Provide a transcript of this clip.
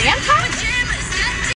Santa.